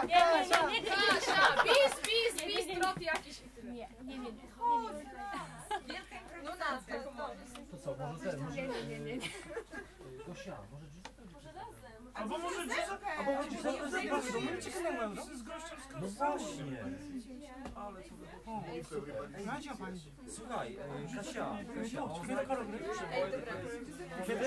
Kasia, Kasia! Nie, nie, Kasia, bis, bis, bis, trot jakiś i tyle. Nie, nie wiem. No na to. To co, może ten, może... Nie, nie, nie, nie. Gosia, może? Albo może Giuseppe, albo może Giuseppe zabawy, to my ciekawego, no? Z gościem z No właśnie. Ale co Nadia pani. Słuchaj, Kasia, Kasia, on kiedy zna- kolor gry? Ej, dobra. Kiedy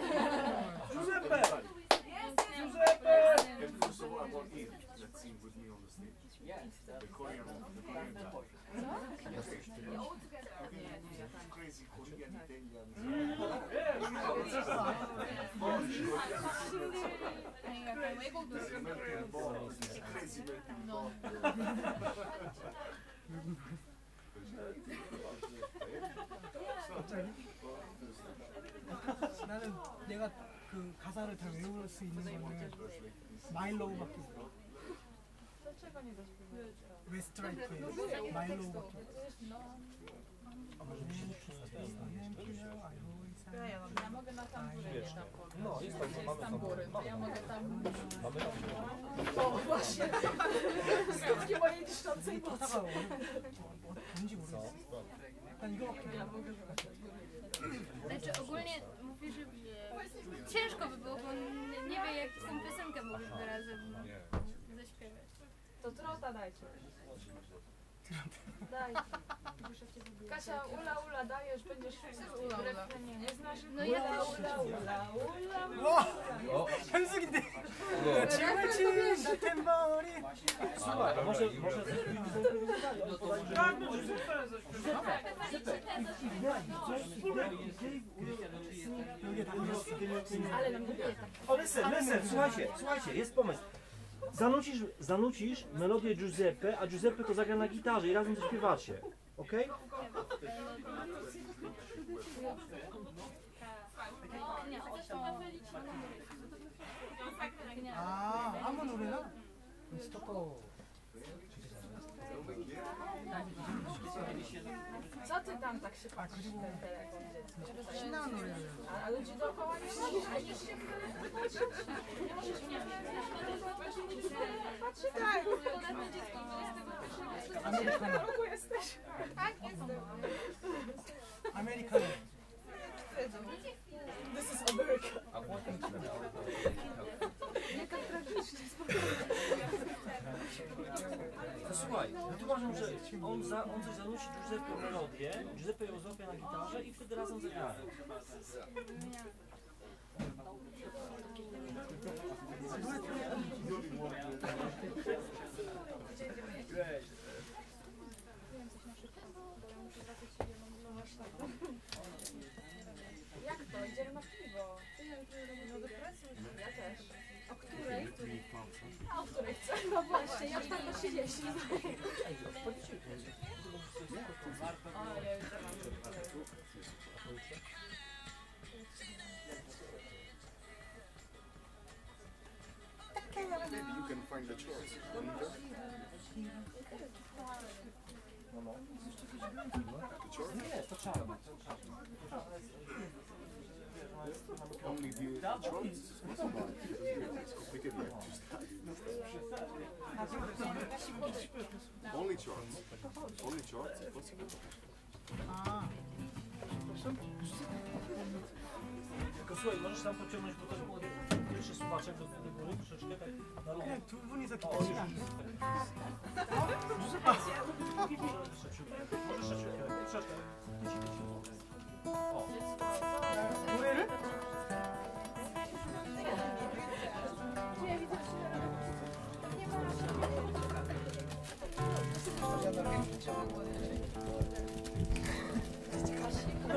on the stage. The Korean, the Korean type. Crazy Korean Italian. There's a melting ball. Crazy melting ball. 나는 내가 그 가사를 다 외울 수 있는 거는 마일로우밖에 없어. Dlaczego nie zaśpiewałeś? With straight please. My lord. A może nie? Ja mogę na tamburę, nie tam No, jest tam, jest mamy tambury. Ja mogę tam... Mamy O, właśnie. Skutki mojej niszczącej mocy. Co? Znaczy ogólnie mówię, że ciężko by było, bo nie, wie jak tą piosenkę mógł wyrazy. No. To trota dajcie. Dajcie. Kasia, ula, ula, dajesz, będziesz ula, ula. Nie znasz? No ja ula, też. ula, ula, ula. 와! O, 현숙인데. no. 춤을 춘다 템버리. Słuchaj, a może, może Tak, no Giuseppe zaśpiewa. 여기에 다 들었어. Ale nam nie wie tak. O, listen, listen, słuchajcie, słuchajcie, jest pomysł. Zanucisz, zanucisz melodię Giuseppe, a Giuseppe to zagra na gitarze i razem zaśpiewacie. Okej? 아, 아무 노래나? 스토커. Co ty tam tak się 아, patrzysz 그리고 w ten telefon dziecko? 신나는 노래를. A, a ludzi dookoła nie ma? A nie się Nie możesz nie Amerykanie. roku jesteś? Tak, jestem. Amerykanie. This is America. A potem Jaka tragicznie To słuchaj, no to uważam, że on, za, on coś zanusi Giuseppe melodię, Giuseppe ją złapie na gitarze i wtedy razem zagrają. A o której chcę? No właśnie, ja tam do 30. A, ja już mam. Maybe you can find the choice. The choice? Nie, to czarne. Only charts. Only charts. Tylko słuchaj, możesz tam pociągnąć, bo to było pierwszy słuchaczek do góry, troszeczkę tak na ląd. Nie, tu nie zakładaj. Możesz troszeczkę, troszeczkę. O. 진짜 가시고